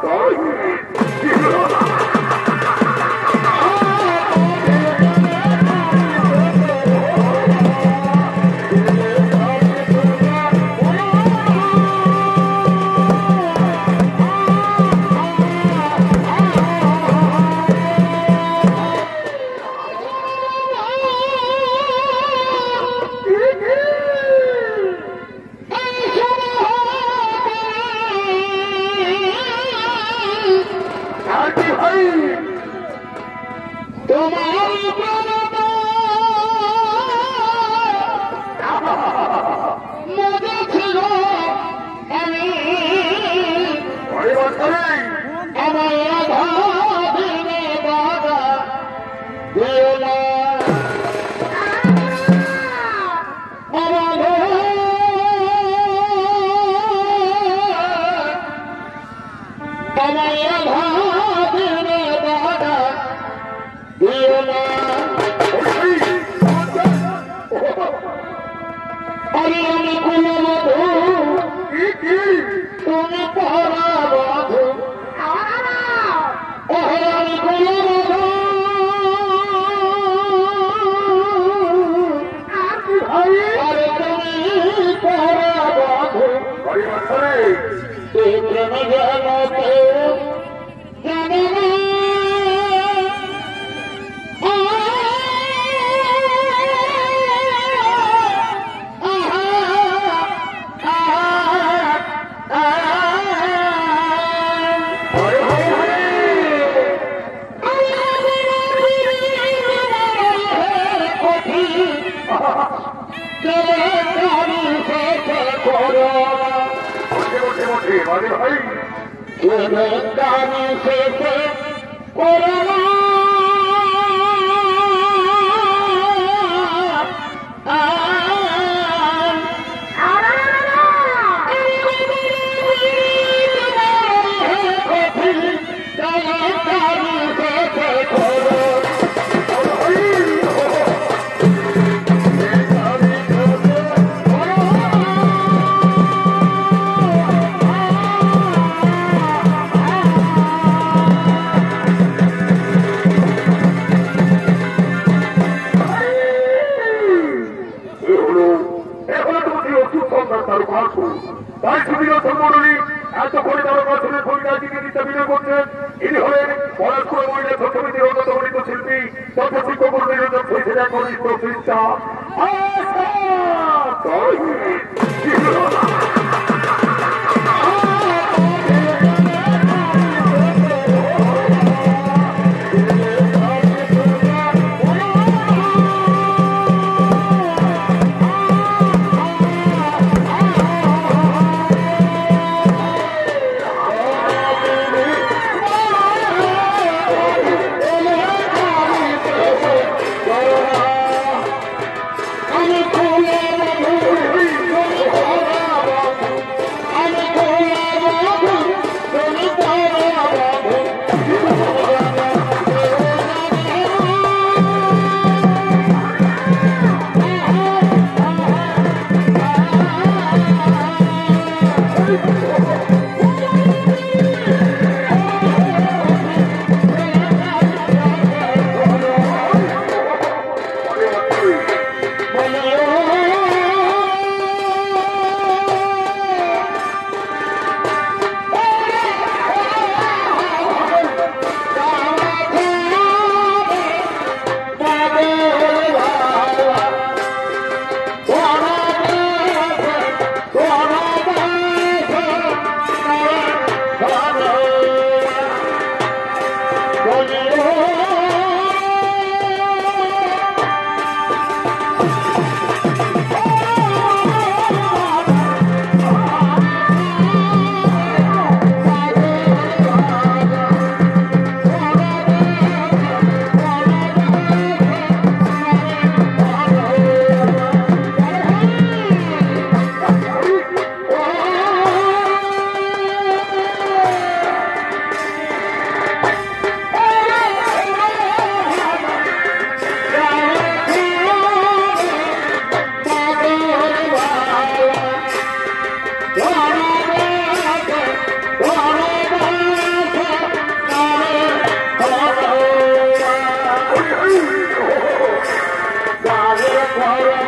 Oh, তোমার করে কোন মধু কোন পরা পর্যন্ত পরিষেবা করিত চিন্তা আশা Guarda.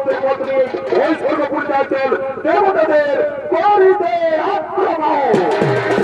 করতে করতে ওই স্বর্ণপুর অঞ্চল দেবতাদের করিতে আক্রমণ।